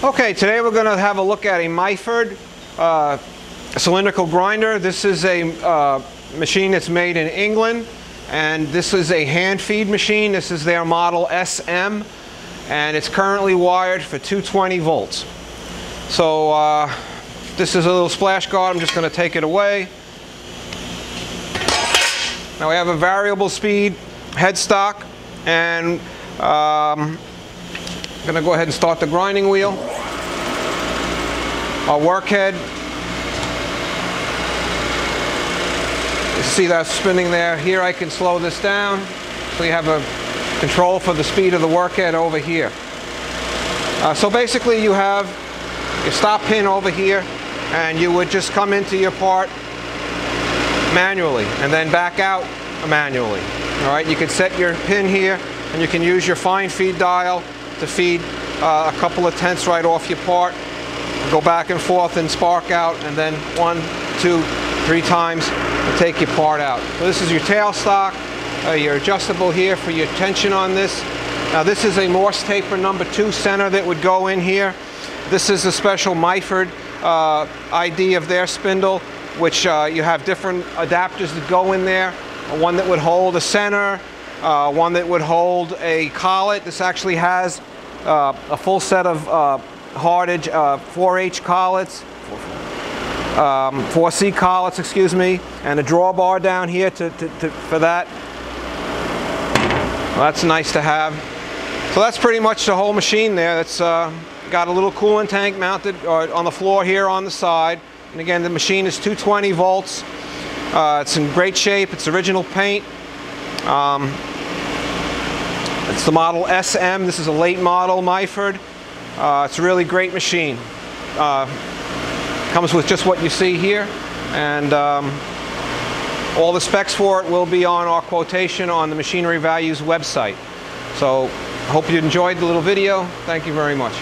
Okay, today we're going to have a look at a Myford uh, cylindrical grinder. This is a uh, machine that's made in England and this is a hand feed machine. This is their model SM and it's currently wired for 220 volts. So uh, this is a little splash guard. I'm just going to take it away. Now we have a variable speed headstock and um, To go ahead and start the grinding wheel. Our workhead. You see that spinning there. Here I can slow this down. So you have a control for the speed of the workhead over here. Uh, so basically you have your stop pin over here and you would just come into your part manually and then back out manually. All right, you can set your pin here and you can use your fine feed dial to feed uh, a couple of tenths right off your part. Go back and forth and spark out and then one, two, three times to take your part out. So this is your tailstock. Uh, your adjustable here for your tension on this. Now this is a Morse taper number two center that would go in here. This is a special Myford uh, ID of their spindle, which uh, you have different adapters that go in there. One that would hold a center, uh, one that would hold a collet. This actually has a full set of uh, Hardinge uh, 4H collets, um, 4C collets, excuse me, and a drawbar down here to, to, to, for that. Well, that's nice to have. So that's pretty much the whole machine there. That's uh, got a little coolant tank mounted on the floor here on the side. And again, the machine is 220 volts. Uh, it's in great shape. It's original paint. Um, it's the model SM. This is a late model Myford. Uh, it's a really great machine. Uh, comes with just what you see here. And um, all the specs for it will be on our quotation on the Machinery Values website. So hope you enjoyed the little video. Thank you very much.